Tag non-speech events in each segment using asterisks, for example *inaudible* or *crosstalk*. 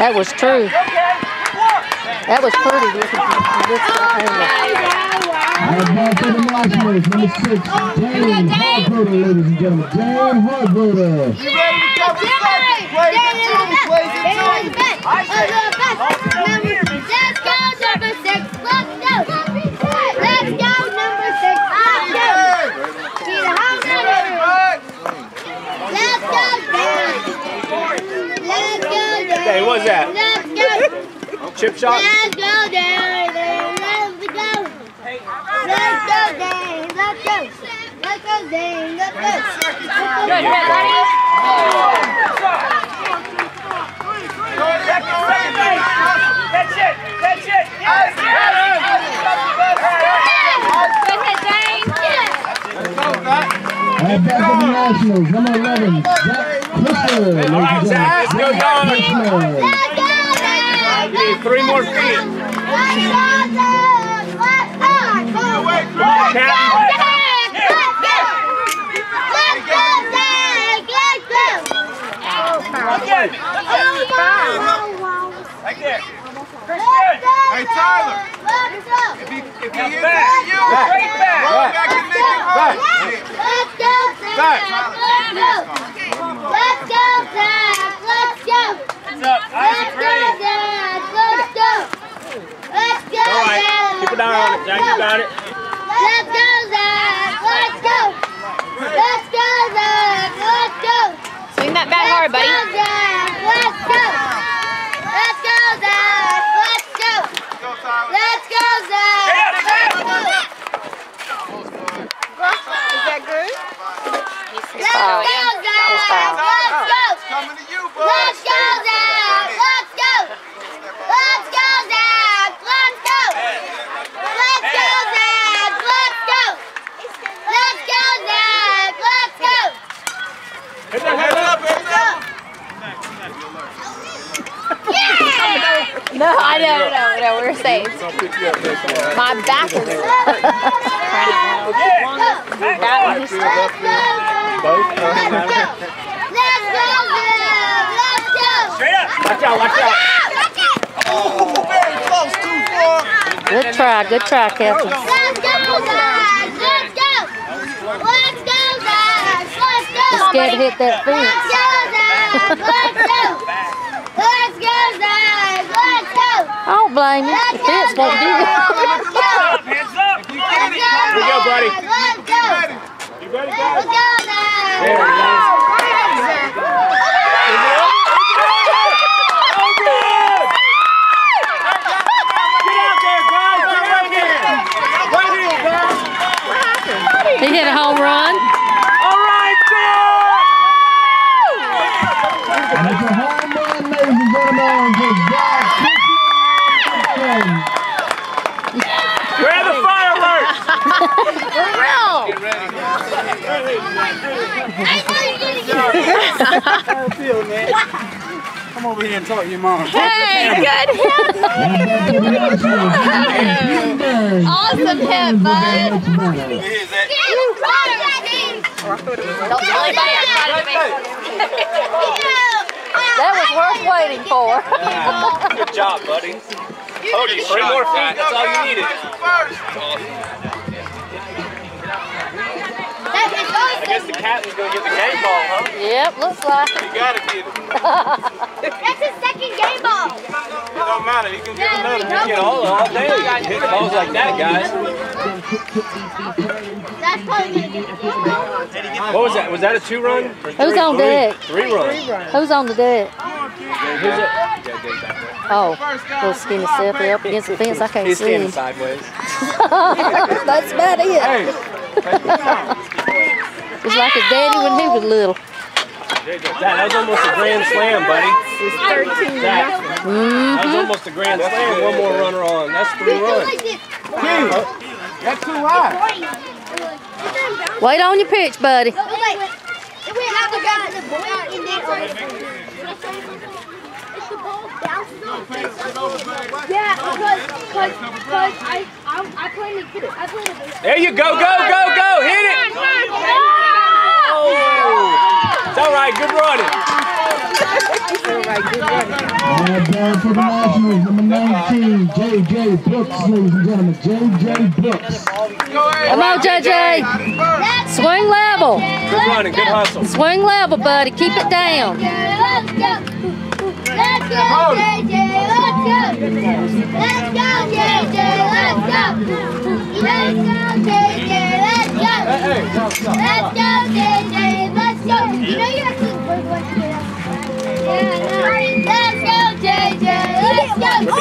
That was true. That was pretty. This, this Our ball for the Nationals, number six, Jane Hardvoter, ladies and gentlemen. Jane Hardvoter. You ready to cover second? Plays shot? Let's go, Dan. Let's go. Let's go, Dan. Let's go. Let's go, Dan. Let's go. Good, ready? That's it! That's it! Our ball for the Nationals, number 11, Zach Christopher, ladies and right, Zach, gentlemen. let's go, Zach Don. Christopher. Let's go, Three more feet. Let's go, Dan. Let's go. Let's go. Wait, Let's go, Captain. Dan. Let's go. Let's go, Dan. Let's go. Again. Oh, Right there. Let's go, Hey, Tyler. Let's go. If he, if he Now hits back. it to you, Back. Back. roll back and lick it hard. Let's go, Back. Zach. Let's go. Let's go, Zach. Let's go. What's up? Let's Isaac go, Green. Zach. Let's go. Let's go, All right. Zach. Keep it down on it, Jack. You got it. Let's go, Zach. Let's go. Let's go, Zach. Let's go. Swing that bat hard, buddy. Let's go, Zach. Let's go. Let's go, Zach. Let's go. Go, Tyler. Let's go, Zach. Let's go. Is that good? Let's go, Zach. Let's go. Coming to you, bud. Let's go, Zach. Let's go. Let's go, Zach. Let's go. Let's go, Zach. Let's go. Let's go, Zach. Let's go. Hit that Head head up. up, head up. Yeah! No, I know, no, no, we're safe. My back is crying out loud. That was Let's go, Zach. Let's go. Let's go, Let's go. Straight up. Watch out, watch out. Oh, very close, too far. Good try. Good try, Captain. Let's go, Zach. Let's go. Let's go, Zach. Let's go. Just Scared to hit that Let's fence. go, Zach. Let's go. Let's go, Zach. Let's go. I don't blame you. The fence won't do it. Let's go. Hands up. We get it. Here we go, buddy. Let's go. You ready, Let's go, Zach. There it is. Good. Get out there, guys. Get right here. Right here, guys. He hit a home run. All right, And it's a home run, ladies and gentlemen, for Zach Christopher. good. Grab the fireworks. Come over here and talk to your mom. Hey, good hit. Our ball for the Nationals, number eight, Greenberg. Awesome hit, bud. Don't tell anybody I tried to make That was worth waiting for. Good job, buddy. Told you, three more feet. That's all you needed. First. I captain's gonna get the game ball, huh? Yep, looks like. You gotta get it. *laughs* That's his second game ball. It don't matter. You can get another. You get all all day. Hit balls like that, guys. That's probably gonna get the What was that? Was that a two run? Who's on deck? Three run. Who's on the deck? Who's it? Oh, little skinny self up against the fence. I can't He's see standing him. sideways. *laughs* That's about it. Hey, *laughs* It's like his daddy when he was little. That, that was almost a grand slam, buddy. He's That, that was mm-hmm. almost a grand slam. One more runner on. That's three runs. Two. that's too high. Wait on your pitch, buddy. Wait, wait. If we have to go to the boy in there. If the ball bounces off, Yeah, because because because I I I play in the I play in the There you go, go, go, go. Hit it. Oh. all right. Good running. And down for the Nationals, number 19, J.J. Brooks, ladies and gentlemen. J.J. Brooks. Come on, JJ. Swing level. Good running. Good hustle. Swing level, buddy. Keep it down. Let's go. Let's go, JJ. Let's go. Let's go, JJ. Let's go. Let's go, JJ. Let's go. Let's go,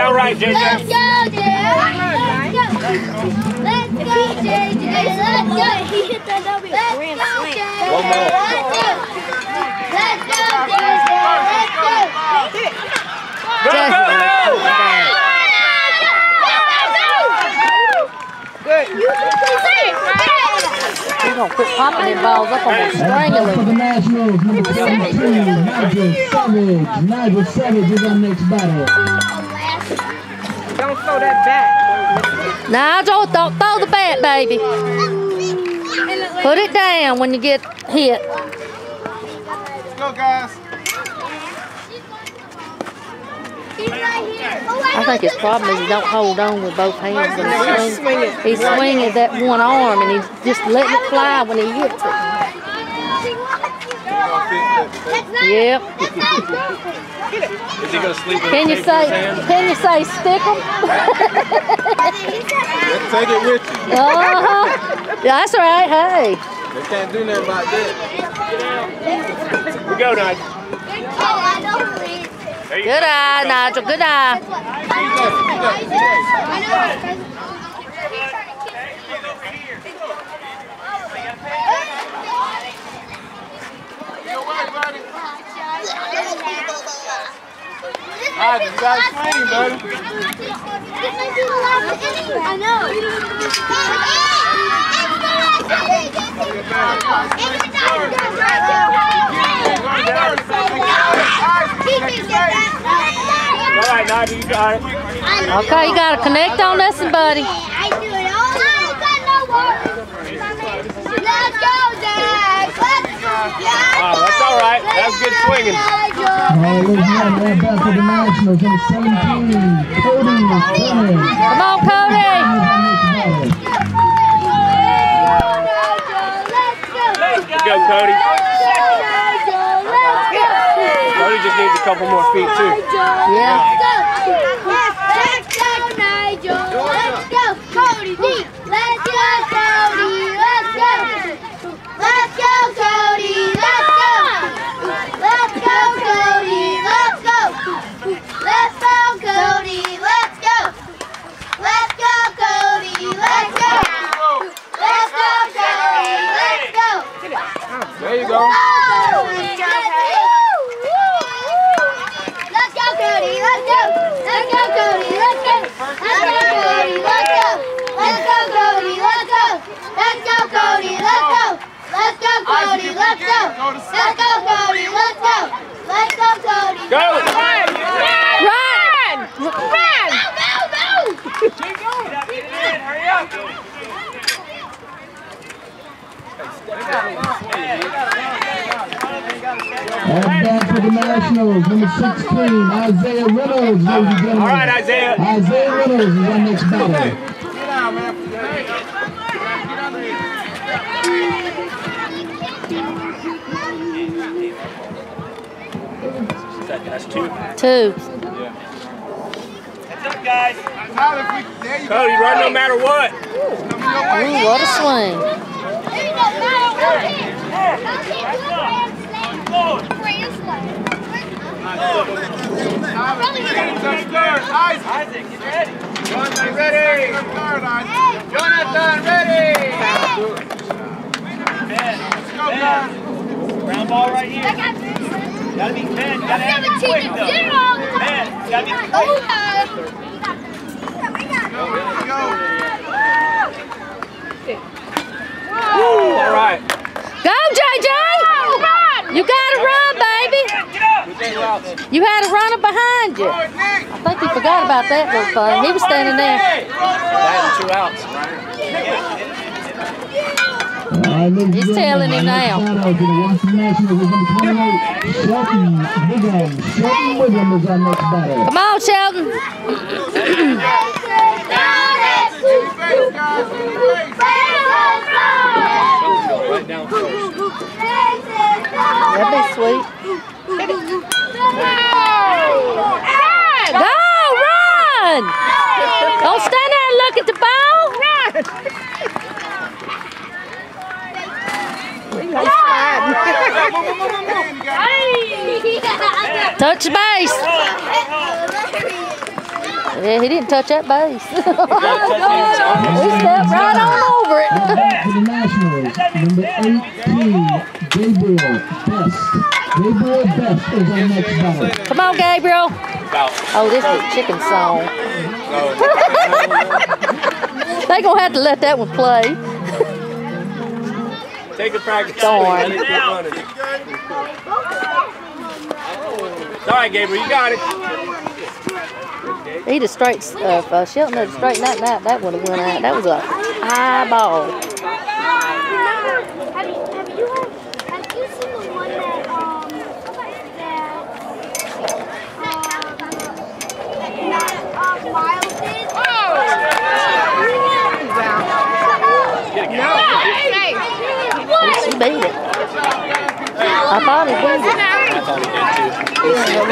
go. Put it down right, JJ. Let's go, JJ. Let's go. Let's go, JJ. Let's go. He hit that W. Let's go, JJ. One more. Let's go. Let's go, JJ. Let's go. Go, go, go. We're going to quit popping them balls up on the And string back for of the Nationals, number 17, Nigel Savage. Nigel Savage is our next batter. Don't throw that back. Nigel, don't throw the bat, baby. Put it down when you get hit. Let's Go, guys. I think his problem is he don't hold on with both hands when he swings. He's swinging that one arm and he's just letting it fly when he hits it. Yep. Is he gonna sleep Can you say? Can you say stick stick 'em? Take it with you. Uh huh. That's right. Hey. They can't do nothing about that. We go, Nigel. There you Good eye, Nigel. Good eye. I just got swing, buddy. I know. You got. Okay, you gotta connect on this one, buddy. I do it all the time. Let's go, Zach. Let's go. Wow, that's all right. That's good swinging. All ladies and gentlemen, and back for the Nationals, number 17, Cody Turner. Come on, Cody. Is our next batter. Good go, Cody. Cody just needs a couple more feet, too. Yeah. Let's go, Nigel. Let's go, Cody D. Let's go, Cody. Let's go. Let's go, Cody. Let's go. Let's go, Cody. Let's go. Let's go, Cody. Let's go. Let's go, Cody. Let's go. Let's go, Cody. Let's go. There you go. Let's go, Cody. Let's go. Let's go, Cody. Let's go. Let's go, Cody. Let's go. Let's go, Cody. Let's go. Cody. Let's go. Let's go, Cody. Let's go. Let's go, Cody. Let's go. Let's go, Cody. Go! Run! Run. Run. Go, go, go. Keep going! Hurry up! Hurry And back for the Nationals, number 16, Isaiah Reynolds, ladies and gentlemen. All right, Isaiah. Isaiah Reynolds is our next batter. Sit down, man. Hey. That's two. Two. Tyler, if we- there you go. Cody, run no matter what. Ooh, what a swing. There you go. Now, go ahead. Go ahead. Do a grand slam. Grand slam. Touch third. Isaac. Isaac, get ready. Jonathan, ready. Touch. Jonathan, ready. Let's go, guys. Ground ball right here. I got this. Gotta be 10. Gotta have it quick to though. 0. Man, gotta be quick. Oh, Let's go. Woo, all right. Go, JJ! You gotta run, baby. Get up. You had a runner behind you. I think he forgot about that little thing. He was standing there. That and two outs. Is our next batter. Come on, Sheldon. *coughs* Right down first. That'd be sweet. Go, run! Don't stand there and look at the ball. Run! Touch base. Yeah, he didn't touch that base. *laughs* stepped right on over it. To number 18, Gabriel Best. Gabriel Best is our next. Come on, Gabriel. Oh, this is a chicken song. *laughs* they gonna have to let that one play. Take a practice. Darn. Let it keep. It's all right, Gabriel. You got it. He'd have straight, uh, uh, Shelton had straightened that, that, that would have went out. That was a high ball. Have you, have you, have you seen the one that, um, that, um, that, uh, Miles did? He beat it. I thought he beat it. That's all he did, too. Yeah, Will